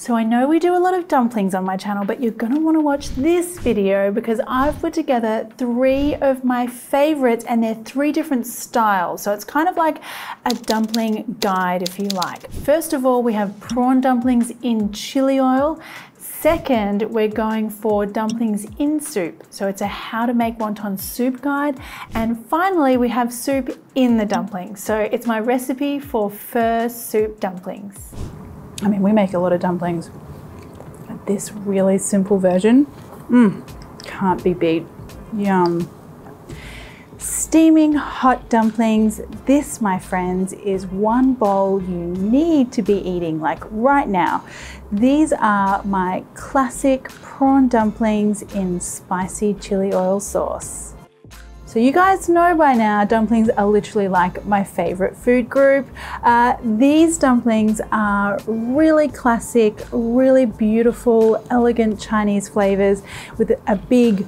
So I know we do a lot of dumplings on my channel, but you're gonna wanna watch this video because I've put together three of my favorites and they're three different styles. So it's kind of like a dumpling guide if you like. First of all, we have prawn dumplings in chili oil. Second, we're going for dumplings in soup. So it's a how to make wonton soup guide. And finally, we have soup in the dumplings. So it's my recipe for pho soup dumplings. I mean, we make a lot of dumplings, but this really simple version, mmm, can't be beat. Yum. Steaming hot dumplings. This, my friends, is one bowl you need to be eating like right now. These are my classic prawn dumplings in spicy chili oil sauce. So you guys know by now, dumplings are literally like my favorite food group. Uh, these dumplings are really classic, really beautiful, elegant Chinese flavors with a big,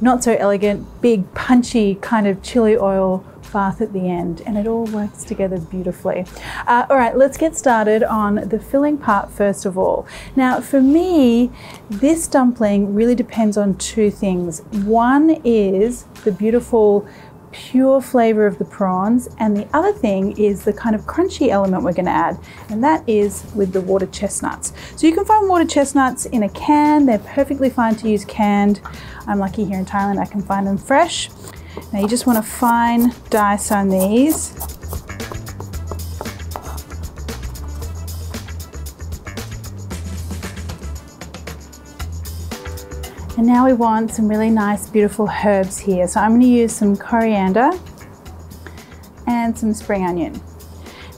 not so elegant, big punchy kind of chili oil bath at the end and it all works together beautifully. Uh, all right, let's get started on the filling part first of all. Now for me, this dumpling really depends on two things. One is the beautiful pure flavor of the prawns and the other thing is the kind of crunchy element we're going to add and that is with the water chestnuts so you can find water chestnuts in a can they're perfectly fine to use canned i'm lucky here in thailand i can find them fresh now you just want to fine dice on these. And now we want some really nice beautiful herbs here. So I'm going to use some coriander and some spring onion.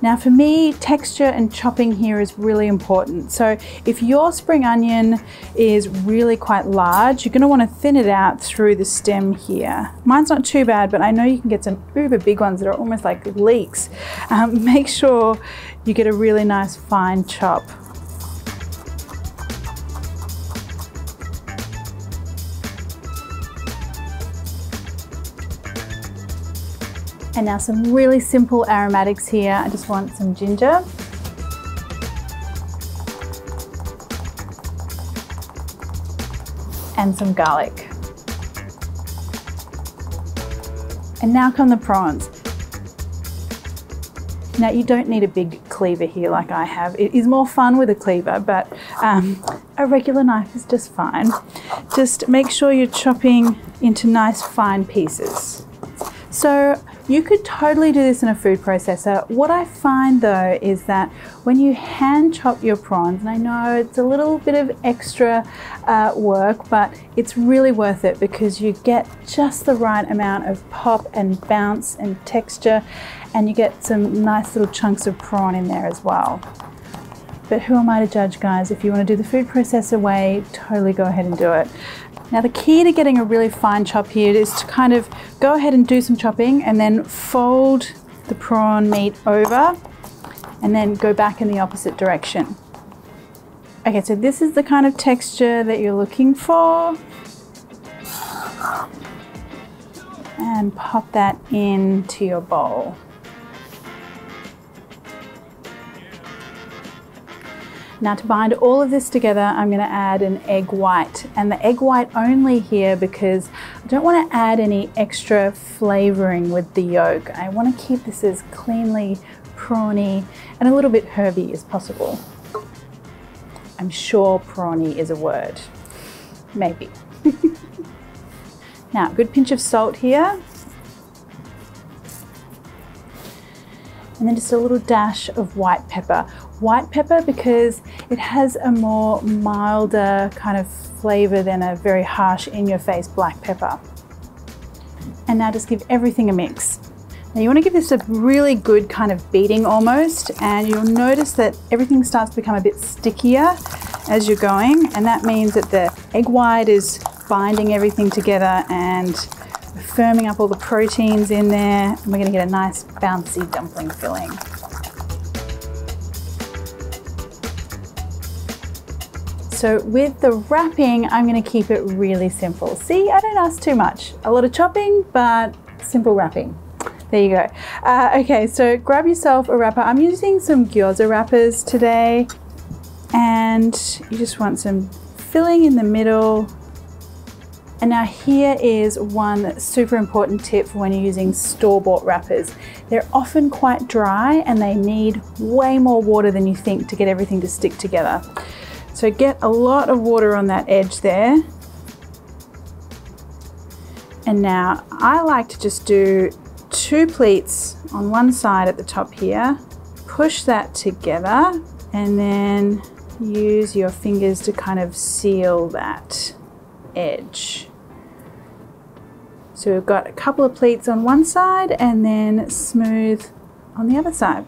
Now for me, texture and chopping here is really important. So if your spring onion is really quite large, you're gonna wanna thin it out through the stem here. Mine's not too bad, but I know you can get some uber big ones that are almost like leeks. Um, make sure you get a really nice fine chop And now some really simple aromatics here. I just want some ginger. And some garlic. And now come the prawns. Now you don't need a big cleaver here like I have. It is more fun with a cleaver, but um, a regular knife is just fine. Just make sure you're chopping into nice fine pieces. So you could totally do this in a food processor. What I find though is that when you hand chop your prawns, and I know it's a little bit of extra uh, work, but it's really worth it because you get just the right amount of pop and bounce and texture, and you get some nice little chunks of prawn in there as well. But who am I to judge, guys? If you want to do the food processor way, totally go ahead and do it. Now the key to getting a really fine chop here is to kind of go ahead and do some chopping and then fold the prawn meat over and then go back in the opposite direction. Okay, so this is the kind of texture that you're looking for. And pop that into your bowl. Now to bind all of this together, I'm gonna add an egg white and the egg white only here because I don't wanna add any extra flavoring with the yolk. I wanna keep this as cleanly prawny and a little bit herby as possible. I'm sure prawny is a word, maybe. now, good pinch of salt here. And then just a little dash of white pepper white pepper because it has a more milder kind of flavor than a very harsh in your face black pepper. And now just give everything a mix. Now you want to give this a really good kind of beating almost and you'll notice that everything starts to become a bit stickier as you're going and that means that the egg white is binding everything together and firming up all the proteins in there and we're going to get a nice bouncy dumpling filling. So with the wrapping, I'm gonna keep it really simple. See, I don't ask too much. A lot of chopping, but simple wrapping. There you go. Uh, okay, so grab yourself a wrapper. I'm using some gyoza wrappers today. And you just want some filling in the middle. And now here is one super important tip for when you're using store-bought wrappers. They're often quite dry and they need way more water than you think to get everything to stick together. So get a lot of water on that edge there. And now I like to just do two pleats on one side at the top here, push that together and then use your fingers to kind of seal that edge. So we've got a couple of pleats on one side and then smooth on the other side.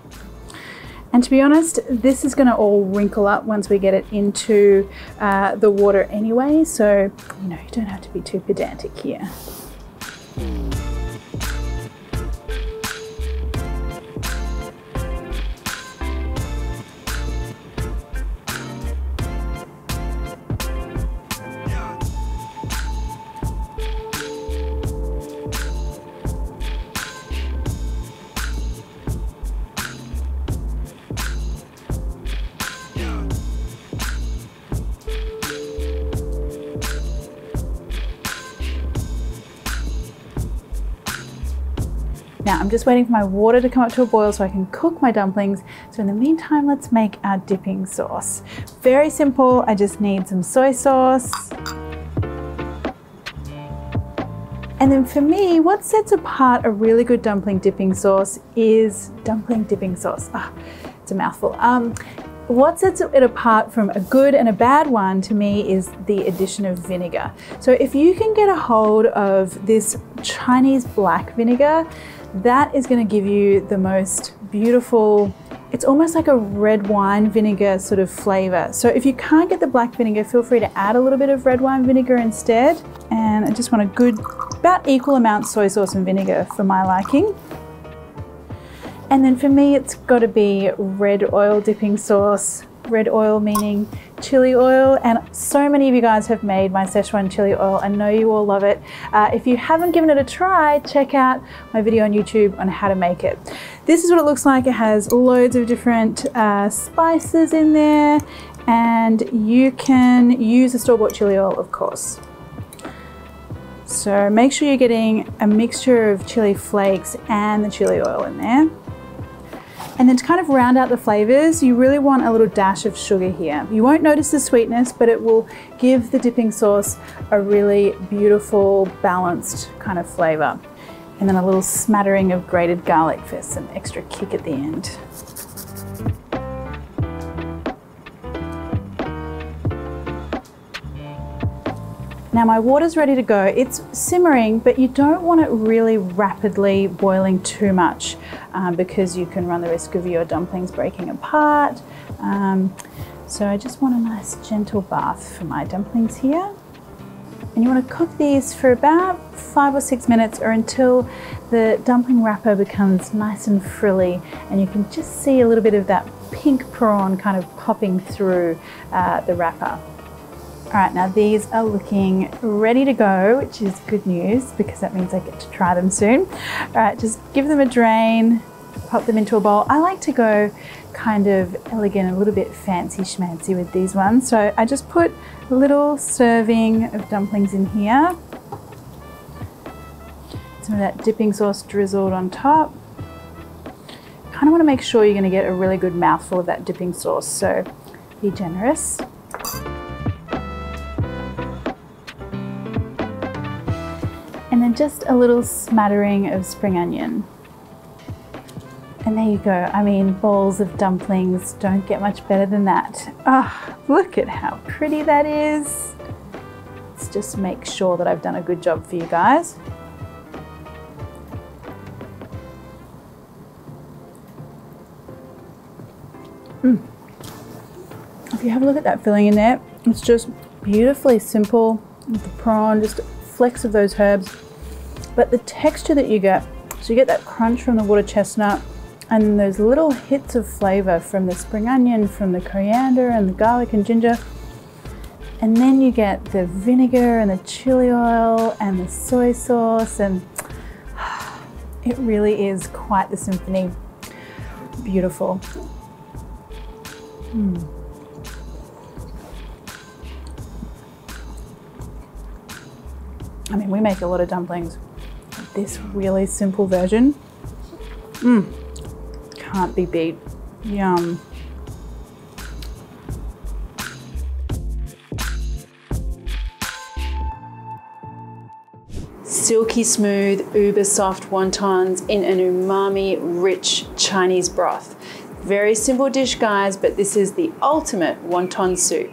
And to be honest, this is gonna all wrinkle up once we get it into uh, the water anyway. So, you know, you don't have to be too pedantic here. I'm just waiting for my water to come up to a boil so I can cook my dumplings. So in the meantime, let's make our dipping sauce. Very simple, I just need some soy sauce. And then for me, what sets apart a really good dumpling dipping sauce is dumpling dipping sauce. Ah, it's a mouthful. Um, what sets it apart from a good and a bad one to me is the addition of vinegar. So if you can get a hold of this Chinese black vinegar, that is going to give you the most beautiful it's almost like a red wine vinegar sort of flavor. So if you can't get the black vinegar, feel free to add a little bit of red wine vinegar instead. And I just want a good, about equal amount soy sauce and vinegar for my liking. And then for me, it's got to be red oil dipping sauce red oil meaning chili oil and so many of you guys have made my Szechuan chili oil. I know you all love it. Uh, if you haven't given it a try, check out my video on YouTube on how to make it. This is what it looks like. It has loads of different uh, spices in there and you can use a store-bought chili oil of course. So make sure you're getting a mixture of chili flakes and the chili oil in there. And then to kind of round out the flavors, you really want a little dash of sugar here. You won't notice the sweetness, but it will give the dipping sauce a really beautiful, balanced kind of flavor. And then a little smattering of grated garlic for some extra kick at the end. Now my water's ready to go. It's simmering, but you don't want it really rapidly boiling too much um, because you can run the risk of your dumplings breaking apart. Um, so I just want a nice gentle bath for my dumplings here. And you want to cook these for about five or six minutes or until the dumpling wrapper becomes nice and frilly and you can just see a little bit of that pink prawn kind of popping through uh, the wrapper. All right, now these are looking ready to go, which is good news because that means I get to try them soon. All right, just give them a drain, pop them into a bowl. I like to go kind of elegant, a little bit fancy schmancy with these ones. So I just put a little serving of dumplings in here. Some of that dipping sauce drizzled on top. Kind of want to make sure you're going to get a really good mouthful of that dipping sauce, so be generous. And just a little smattering of spring onion. And there you go. I mean, bowls of dumplings don't get much better than that. Ah, oh, look at how pretty that is. Let's just make sure that I've done a good job for you guys. Mm. If you have a look at that filling in there, it's just beautifully simple. The prawn, just flecks of those herbs, but the texture that you get, so you get that crunch from the water chestnut and those little hits of flavor from the spring onion, from the coriander and the garlic and ginger. And then you get the vinegar and the chili oil and the soy sauce and it really is quite the symphony. Beautiful. Mm. I mean, we make a lot of dumplings. This really simple version, mmm, can't be beat. Yum. silky smooth, uber soft wontons in an umami rich Chinese broth. Very simple dish guys, but this is the ultimate wonton soup.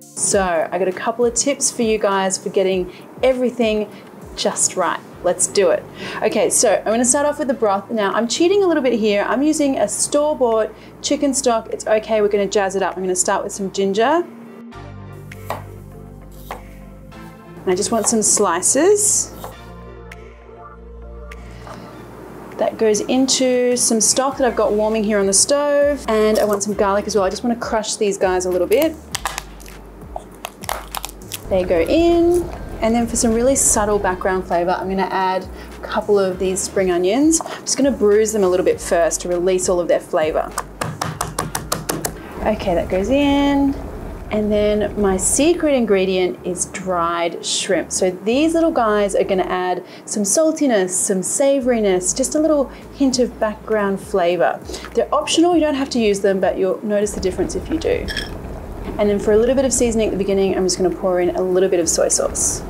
So I got a couple of tips for you guys for getting everything just right. Let's do it. Okay, so I'm gonna start off with the broth. Now I'm cheating a little bit here. I'm using a store-bought chicken stock. It's okay, we're gonna jazz it up. I'm gonna start with some ginger. I just want some slices. That goes into some stock that I've got warming here on the stove. And I want some garlic as well. I just want to crush these guys a little bit. They go in. And then for some really subtle background flavor, I'm gonna add a couple of these spring onions. I'm just gonna bruise them a little bit first to release all of their flavor. Okay, that goes in. And then my secret ingredient is dried shrimp. So these little guys are gonna add some saltiness, some savoriness, just a little hint of background flavor. They're optional, you don't have to use them, but you'll notice the difference if you do. And then for a little bit of seasoning at the beginning, I'm just gonna pour in a little bit of soy sauce.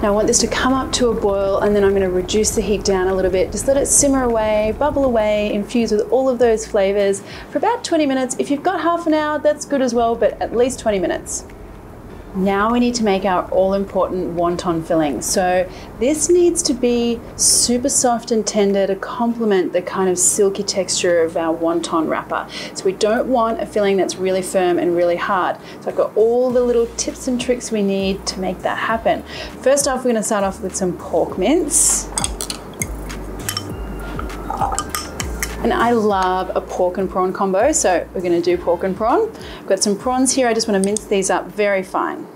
Now I want this to come up to a boil and then I'm gonna reduce the heat down a little bit. Just let it simmer away, bubble away, infuse with all of those flavors for about 20 minutes. If you've got half an hour, that's good as well, but at least 20 minutes. Now we need to make our all important wonton filling. So this needs to be super soft and tender to complement the kind of silky texture of our wonton wrapper. So we don't want a filling that's really firm and really hard. So I've got all the little tips and tricks we need to make that happen. First off, we're gonna start off with some pork mince. And I love a pork and prawn combo, so we're gonna do pork and prawn. I've got some prawns here, I just wanna mince these up very fine.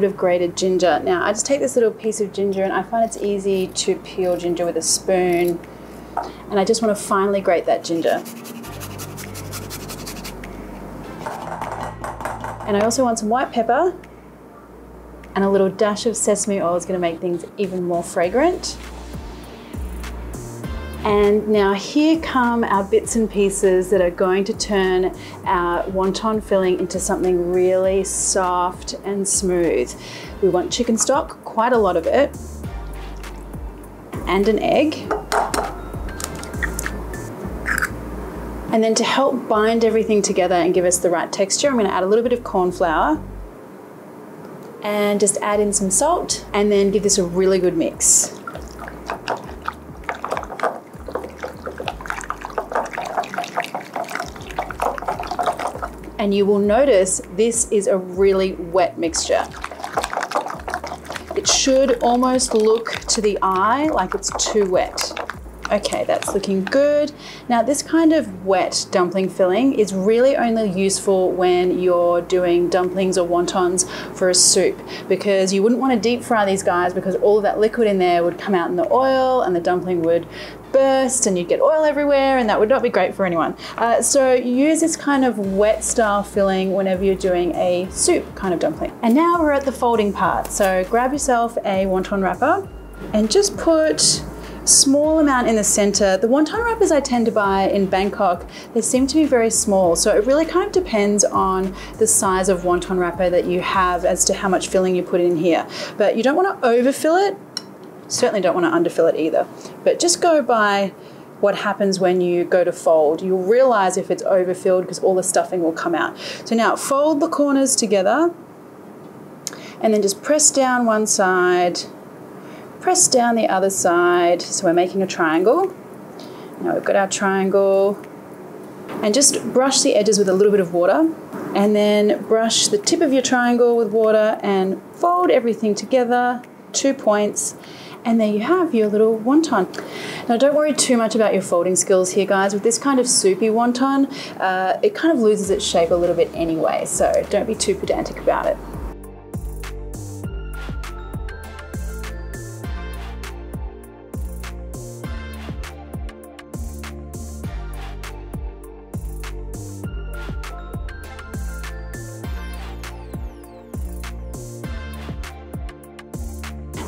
Bit of grated ginger. Now I just take this little piece of ginger and I find it's easy to peel ginger with a spoon. And I just want to finely grate that ginger. And I also want some white pepper and a little dash of sesame oil is going to make things even more fragrant. And now here come our bits and pieces that are going to turn our wonton filling into something really soft and smooth. We want chicken stock, quite a lot of it, and an egg. And then to help bind everything together and give us the right texture, I'm gonna add a little bit of corn flour and just add in some salt and then give this a really good mix. And you will notice this is a really wet mixture. It should almost look to the eye like it's too wet. Okay, that's looking good. Now this kind of wet dumpling filling is really only useful when you're doing dumplings or wontons for a soup because you wouldn't want to deep fry these guys because all of that liquid in there would come out in the oil and the dumpling would burst and you'd get oil everywhere and that would not be great for anyone. Uh, so use this kind of wet style filling whenever you're doing a soup kind of dumpling. And now we're at the folding part. So grab yourself a wonton wrapper and just put small amount in the center. The wonton wrappers I tend to buy in Bangkok, they seem to be very small. So it really kind of depends on the size of wonton wrapper that you have as to how much filling you put in here. But you don't want to overfill it Certainly don't want to underfill it either. But just go by what happens when you go to fold. You'll realize if it's overfilled because all the stuffing will come out. So now fold the corners together and then just press down one side, press down the other side. So we're making a triangle. Now we've got our triangle and just brush the edges with a little bit of water and then brush the tip of your triangle with water and fold everything together, two points And there you have your little wonton. Now don't worry too much about your folding skills here guys. With this kind of soupy wonton, uh, it kind of loses its shape a little bit anyway, so don't be too pedantic about it.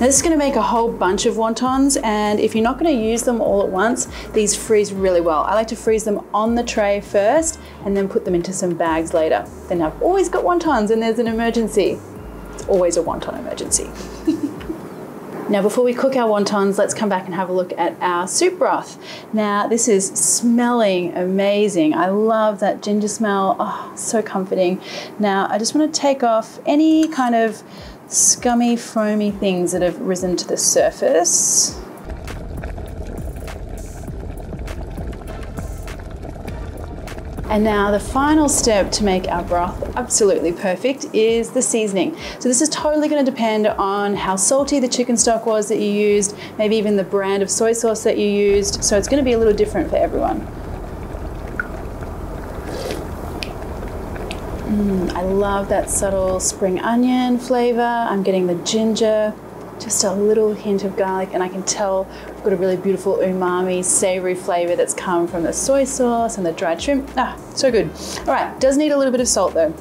Now this is going to make a whole bunch of wontons and if you're not going to use them all at once, these freeze really well. I like to freeze them on the tray first and then put them into some bags later. Then I've always got wontons and there's an emergency. It's always a wonton emergency. Now before we cook our wontons, let's come back and have a look at our soup broth. Now this is smelling amazing. I love that ginger smell, oh, so comforting. Now I just want to take off any kind of scummy, foamy things that have risen to the surface. And now the final step to make our broth absolutely perfect is the seasoning. So this is totally gonna depend on how salty the chicken stock was that you used, maybe even the brand of soy sauce that you used. So it's gonna be a little different for everyone. Mm, I love that subtle spring onion flavor. I'm getting the ginger, just a little hint of garlic, and I can tell we've got a really beautiful umami, savory flavor that's come from the soy sauce and the dried shrimp. Ah, so good. All right, does need a little bit of salt though.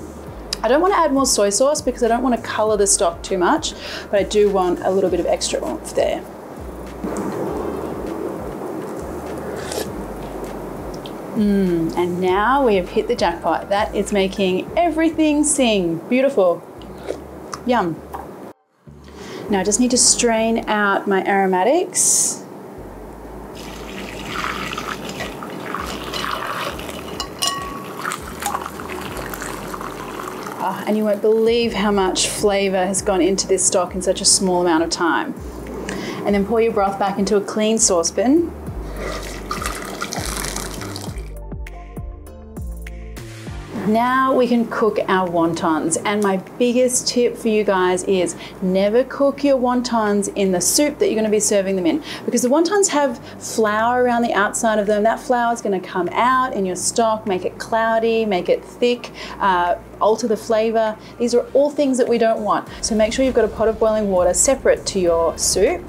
I don't want to add more soy sauce because I don't want to color the stock too much, but I do want a little bit of extra oomph there. Mm, and now we have hit the jackpot. That is making everything sing. Beautiful. Yum. Now I just need to strain out my aromatics. Oh, and you won't believe how much flavour has gone into this stock in such a small amount of time. And then pour your broth back into a clean saucepan Now we can cook our wontons. And my biggest tip for you guys is never cook your wontons in the soup that you're gonna be serving them in because the wontons have flour around the outside of them. That flour is gonna come out in your stock, make it cloudy, make it thick, uh, alter the flavor. These are all things that we don't want. So make sure you've got a pot of boiling water separate to your soup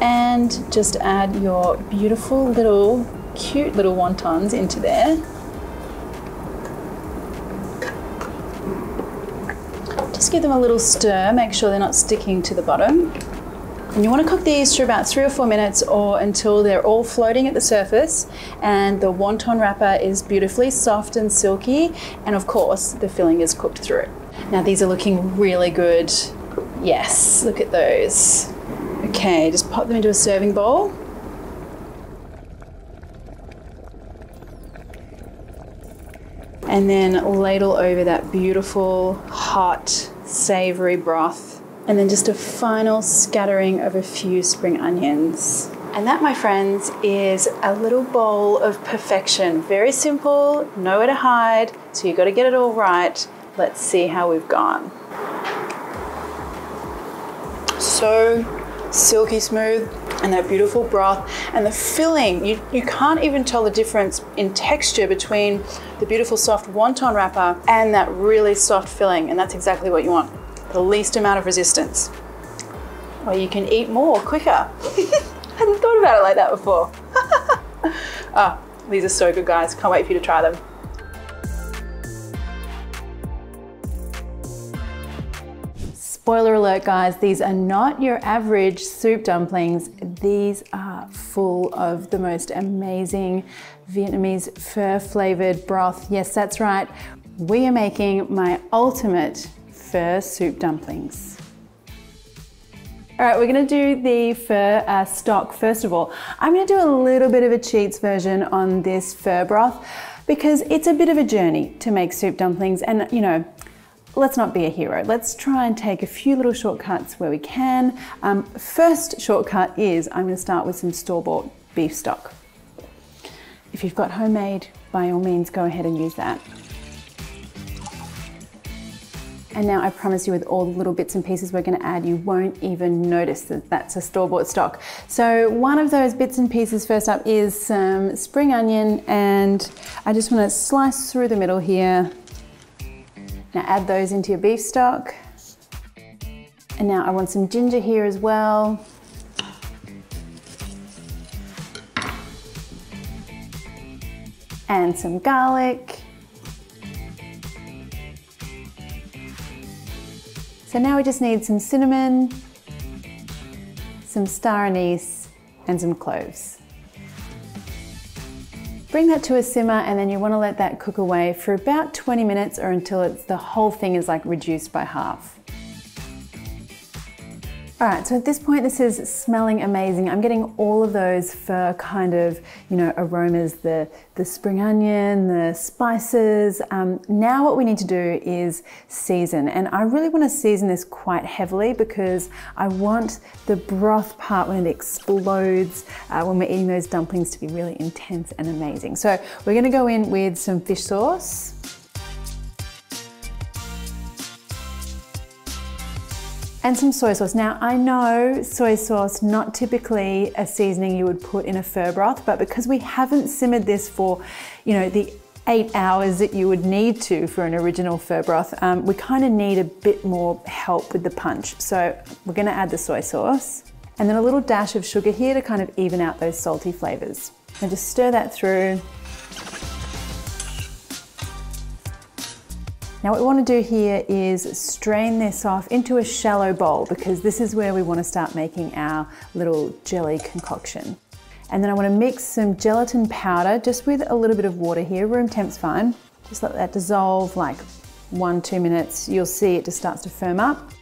and just add your beautiful little, cute little wontons into there. Just give them a little stir, make sure they're not sticking to the bottom. And you want to cook these for about three or four minutes or until they're all floating at the surface and the wonton wrapper is beautifully soft and silky and of course the filling is cooked through. Now these are looking really good. Yes, look at those. Okay, just pop them into a serving bowl. and then ladle over that beautiful, hot, savory broth. And then just a final scattering of a few spring onions. And that, my friends, is a little bowl of perfection. Very simple, nowhere to hide, so you've got to get it all right. Let's see how we've gone. So silky smooth, and that beautiful broth and the filling. You, you can't even tell the difference in texture between the beautiful soft wonton wrapper and that really soft filling. And that's exactly what you want. The least amount of resistance. Or you can eat more quicker. I hadn't thought about it like that before. ah, these are so good guys. Can't wait for you to try them. Spoiler alert guys, these are not your average soup dumplings. These are full of the most amazing Vietnamese pho flavored broth. Yes, that's right. We are making my ultimate pho soup dumplings. All right, we're gonna do the pho uh, stock first of all. I'm gonna do a little bit of a cheats version on this pho broth because it's a bit of a journey to make soup dumplings and you know, let's not be a hero. Let's try and take a few little shortcuts where we can. Um, first shortcut is I'm going to start with some store-bought beef stock. If you've got homemade, by all means go ahead and use that. And now I promise you with all the little bits and pieces we're gonna add, you won't even notice that that's a store-bought stock. So one of those bits and pieces first up is some spring onion and I just wanna slice through the middle here. Now add those into your beef stock. And now I want some ginger here as well. And some garlic. So now we just need some cinnamon, some star anise, and some cloves. Bring that to a simmer and then you want to let that cook away for about 20 minutes or until it's, the whole thing is like reduced by half. All right, so at this point, this is smelling amazing. I'm getting all of those pho kind of, you know, aromas, the, the spring onion, the spices. Um, now what we need to do is season. And I really want to season this quite heavily because I want the broth part when it explodes, uh, when we're eating those dumplings to be really intense and amazing. So we're gonna go in with some fish sauce. And some soy sauce. Now I know soy sauce, not typically a seasoning you would put in a pho broth, but because we haven't simmered this for, you know, the eight hours that you would need to for an original pho broth, um, we kind of need a bit more help with the punch. So we're gonna add the soy sauce and then a little dash of sugar here to kind of even out those salty flavors. And just stir that through. Now what we want to do here is strain this off into a shallow bowl because this is where we want to start making our little jelly concoction. And then I want to mix some gelatin powder just with a little bit of water here, room temp's fine. Just let that dissolve like one, two minutes. You'll see it just starts to firm up.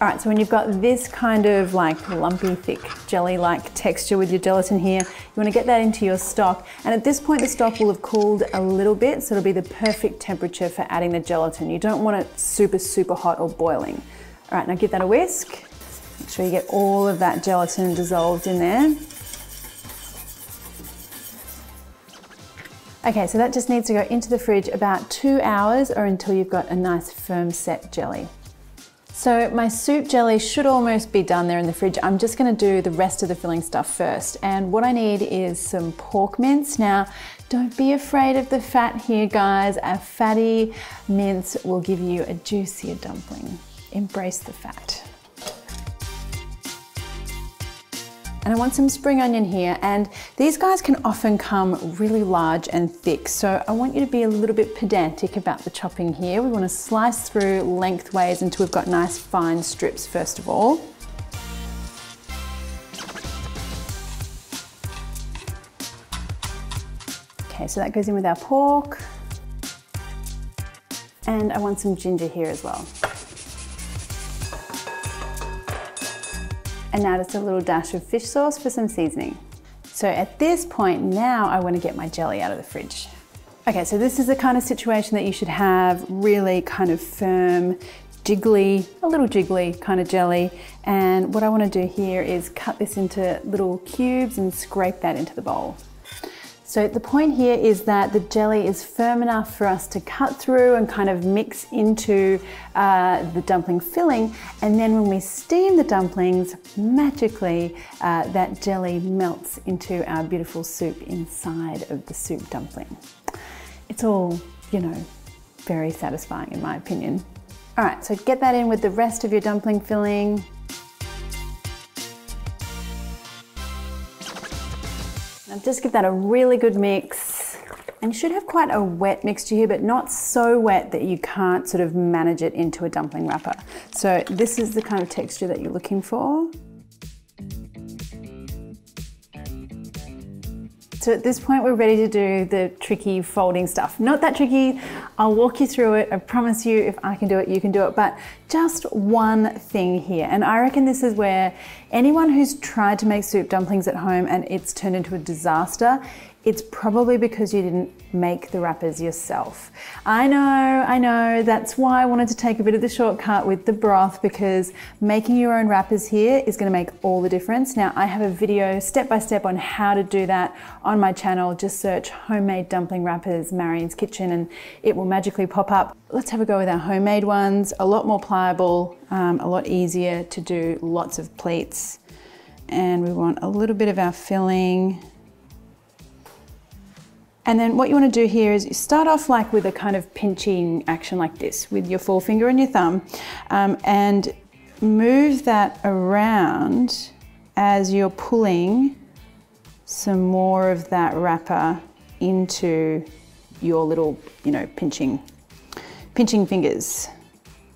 All right, so when you've got this kind of like lumpy, thick, jelly-like texture with your gelatin here, you wanna get that into your stock. And at this point, the stock will have cooled a little bit, so it'll be the perfect temperature for adding the gelatin. You don't want it super, super hot or boiling. All right, now give that a whisk. Make sure you get all of that gelatin dissolved in there. Okay, so that just needs to go into the fridge about two hours or until you've got a nice firm set jelly. So my soup jelly should almost be done there in the fridge. I'm just gonna do the rest of the filling stuff first. And what I need is some pork mince. Now, don't be afraid of the fat here, guys. A fatty mince will give you a juicier dumpling. Embrace the fat. And I want some spring onion here. And these guys can often come really large and thick. So I want you to be a little bit pedantic about the chopping here. We want to slice through lengthways until we've got nice fine strips first of all. Okay, so that goes in with our pork. And I want some ginger here as well. And now just a little dash of fish sauce for some seasoning. So at this point now I want to get my jelly out of the fridge. Okay, so this is the kind of situation that you should have really kind of firm, jiggly, a little jiggly kind of jelly. And what I want to do here is cut this into little cubes and scrape that into the bowl. So the point here is that the jelly is firm enough for us to cut through and kind of mix into uh, the dumpling filling. And then when we steam the dumplings, magically uh, that jelly melts into our beautiful soup inside of the soup dumpling. It's all, you know, very satisfying in my opinion. All right, so get that in with the rest of your dumpling filling. Just give that a really good mix. And you should have quite a wet mixture here, but not so wet that you can't sort of manage it into a dumpling wrapper. So this is the kind of texture that you're looking for. So at this point, we're ready to do the tricky folding stuff. Not that tricky, I'll walk you through it. I promise you, if I can do it, you can do it. But just one thing here, and I reckon this is where anyone who's tried to make soup dumplings at home and it's turned into a disaster, it's probably because you didn't make the wrappers yourself. I know, I know, that's why I wanted to take a bit of the shortcut with the broth because making your own wrappers here is gonna make all the difference. Now I have a video step by step on how to do that on my channel. Just search homemade dumpling wrappers, Marion's Kitchen, and it will magically pop up. Let's have a go with our homemade ones. A lot more pliable, um, a lot easier to do lots of pleats. And we want a little bit of our filling and then what you want to do here is you start off like with a kind of pinching action like this with your forefinger and your thumb um, and move that around as you're pulling some more of that wrapper into your little, you know, pinching, pinching fingers.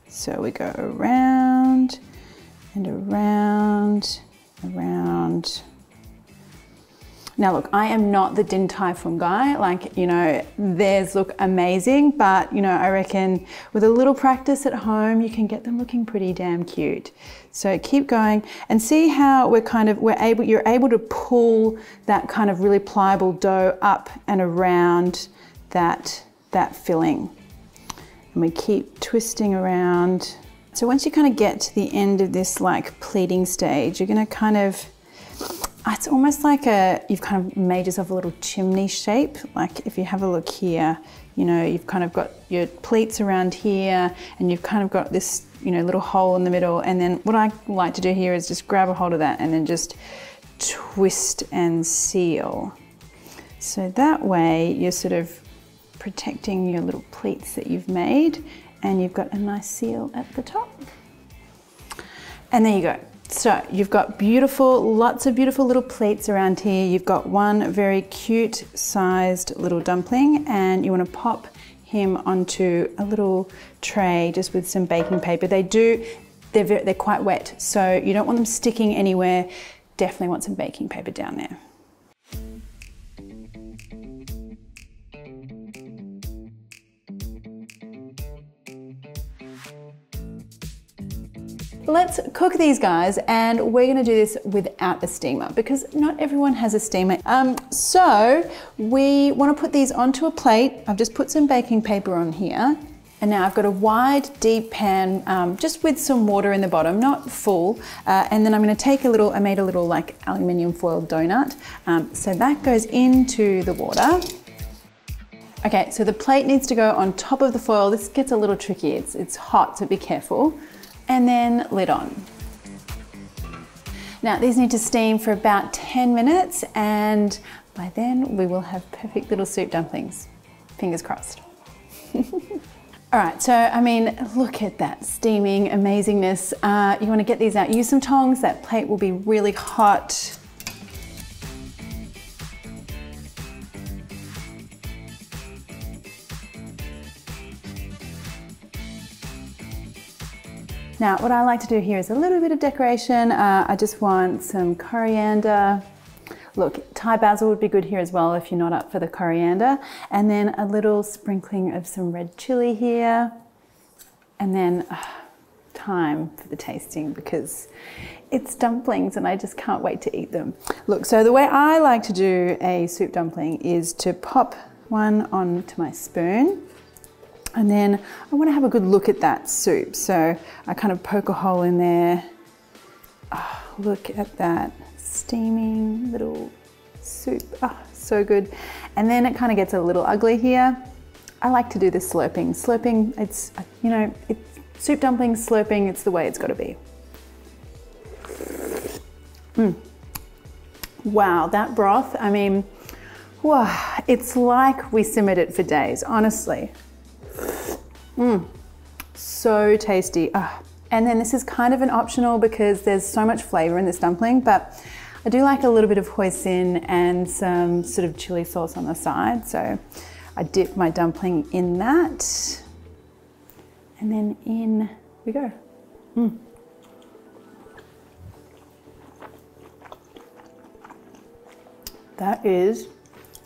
So we go around and around, around, now look, I am not the Din Tai Fung guy, like, you know, theirs look amazing, but you know, I reckon with a little practice at home, you can get them looking pretty damn cute. So keep going and see how we're kind of, we're able, you're able to pull that kind of really pliable dough up and around that, that filling. And we keep twisting around. So once you kind of get to the end of this like pleating stage, you're gonna kind of it's almost like a, you've kind of made yourself a little chimney shape. Like if you have a look here, you know, you've kind of got your pleats around here and you've kind of got this, you know, little hole in the middle. And then what I like to do here is just grab a hold of that and then just twist and seal. So that way you're sort of protecting your little pleats that you've made and you've got a nice seal at the top. And there you go. So you've got beautiful, lots of beautiful little pleats around here. You've got one very cute sized little dumpling and you want to pop him onto a little tray just with some baking paper. They do, they're, very, they're quite wet, so you don't want them sticking anywhere. Definitely want some baking paper down there. Let's cook these guys and we're gonna do this without a steamer because not everyone has a steamer. Um, so we wanna put these onto a plate. I've just put some baking paper on here and now I've got a wide, deep pan, um, just with some water in the bottom, not full. Uh, and then I'm gonna take a little, I made a little like aluminium foil donut. Um, so that goes into the water. Okay, so the plate needs to go on top of the foil. This gets a little tricky, it's, it's hot, so be careful and then lid on. Now these need to steam for about 10 minutes and by then we will have perfect little soup dumplings. Fingers crossed. All right, so I mean, look at that steaming amazingness. Uh, you wanna get these out. Use some tongs, that plate will be really hot. Now, what I like to do here is a little bit of decoration. Uh, I just want some coriander. Look, Thai basil would be good here as well if you're not up for the coriander. And then a little sprinkling of some red chili here. And then uh, time for the tasting because it's dumplings and I just can't wait to eat them. Look, so the way I like to do a soup dumpling is to pop one onto my spoon and then I want to have a good look at that soup. So I kind of poke a hole in there. Oh, look at that steaming little soup. Oh, so good. And then it kind of gets a little ugly here. I like to do the slurping. Slurping, it's, you know, it's soup dumplings, slurping, it's the way it's got to be. Mm. Wow, that broth, I mean, wow, it's like we simmered it for days, honestly. Mmm, so tasty. Oh. And then this is kind of an optional because there's so much flavor in this dumpling, but I do like a little bit of hoisin and some sort of chili sauce on the side. So I dip my dumpling in that and then in we go. Mm. That is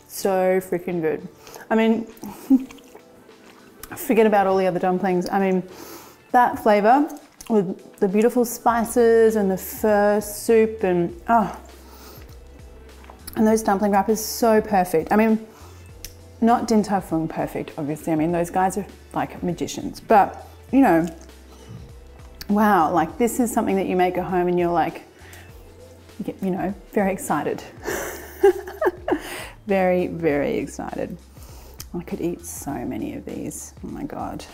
so freaking good. I mean, forget about all the other dumplings. I mean, that flavor with the beautiful spices and the pho soup and oh, And those dumpling wrappers, so perfect. I mean, not Din Tai Fung perfect, obviously. I mean, those guys are like magicians, but you know, wow, like this is something that you make at home and you're like, you know, very excited. very, very excited. I could eat so many of these. Oh my God.